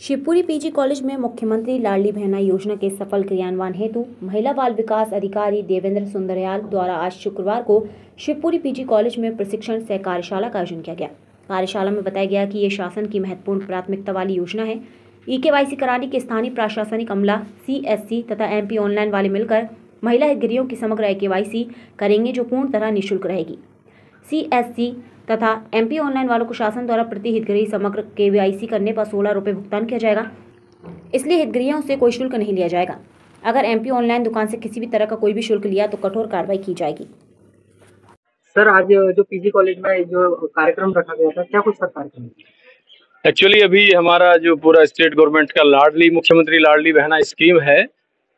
Shivpuri PG college में मुख्यमंत्री लाडली बहना योजना के सफल क्रियान्वयन हेतु महिला बाल विकास अधिकारी देवेंद्र सुंदरयाल द्वारा आज शुक्रवार को शिवपुरी पीजी कॉलेज में प्रशिक्षण सह कार्यशाला का आयोजन किया गया। कार्यशाला में बताया गया कि ये शासन की महत्वपूर्ण प्राथमिकता वाली योजना है। ई के कराने के स्थानीय प्रशासनिक अमला सीएससी तथा एमपी ऑनलाइन वाले मिलकर महिला हितग्राहियों की समग्र ई करेंगे, जो पूर्ण तरह निःशुल्क रहेगी। सी तथा एमपी ऑनलाइन वालों को शासन द्वारा प्रति हितग्रही समग्र के करने पर सोलह रुपये भुगतान किया जाएगा। इसलिए हितग्रहियों से कोई शुल्क नहीं लिया जाएगा। अगर एमपी ऑनलाइन दुकान से किसी भी तरह का कोई भी शुल्क लिया तो कठोर कार्रवाई की जाएगी। सर आज जो पीजी कॉलेज में जो कार्यक्रम रखा गया था क्या कुछ सर कार्यक्रम एक्चुअली अभी हमारा जो पूरा स्टेट गवर्नमेंट का लाडली मुख्यमंत्री लाडली बहना स्कीम है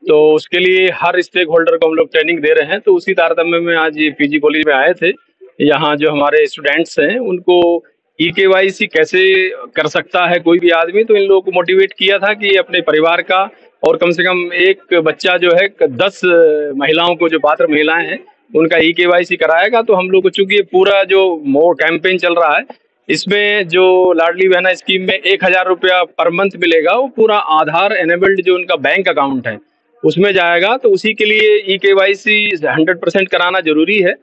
तो उसके लिए हर स्टेक होल्डर को हम लोग ट्रेनिंग दे रहे हैं। तो उसी तारतम्य में आज ये पीजी कॉलेज में आए थे। यहाँ जो हमारे स्टूडेंट्स हैं, उनको ई के वाई सी कैसे कर सकता है कोई भी आदमी तो इन लोगों को मोटिवेट किया था कि अपने परिवार का और कम से कम एक बच्चा जो है, दस महिलाओं को जो पात्र महिलाएँ हैं, उनका ई के वाई सी कराएगा। तो हम लोग को चूँकि पूरा जो मोर कैंपेन चल रहा है, इसमें जो लाडली बहना स्कीम में एक हज़ार रुपया पर मंथ मिलेगा, वो पूरा आधार एनेबल्ड जो उनका बैंक अकाउंट है, उसमें जाएगा। तो उसी के लिए ई के वाई सी हंड्रेड परसेंट कराना ज़रूरी है।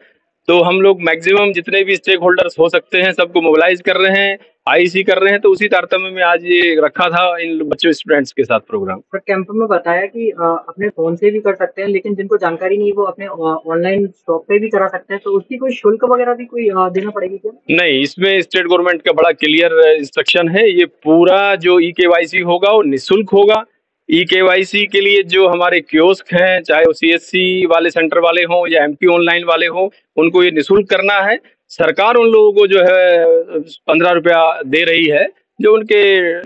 तो हम लोग मैक्सिमम जितने भी स्टेक होल्डर्स हो सकते हैं सबको मोबिलाइज कर रहे हैं आईसी कर रहे हैं तो उसी तारतम्य में आज ये रखा था इन बच्चों स्टूडेंट्स के साथ प्रोग्राम सर कैंप में बताया कि अपने फ़ोन से भी कर सकते हैं लेकिन जिनको जानकारी नहीं वो अपने ऑनलाइन शॉप पे भी करा सकते हैं तो उसकी कोई शुल्क वगैरह भी कोई देना पड़ेगी क्या? नहीं इसमें स्टेट गवर्नमेंट का बड़ा क्लियर इंस्ट्रक्शन है ये पूरा जो ई के होगा वो निःशुल्क होगा ई के के लिए जो हमारे क्योस्क हैं चाहे वो सी वाले सेंटर वाले हों या एमपी ऑनलाइन वाले हों उनको ये निःशुल्क करना है। सरकार उन लोगों को जो है पंद्रह रुपया दे रही है जो उनके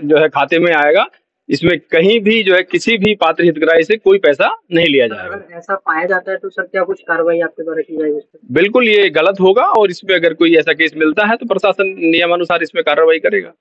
जो है खाते में आएगा। इसमें कहीं भी जो है किसी भी पात्र हितग्राही से कोई पैसा नहीं लिया जाएगा। ऐसा पाया जाता है तो सर क्या कुछ कार्रवाई आपके द्वारा की जाएगी? बिल्कुल ये गलत होगा और इसमें अगर कोई ऐसा केस मिलता है तो प्रशासन नियमानुसार इसमें कार्रवाई करेगा।